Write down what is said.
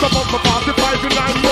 Some of my five and 9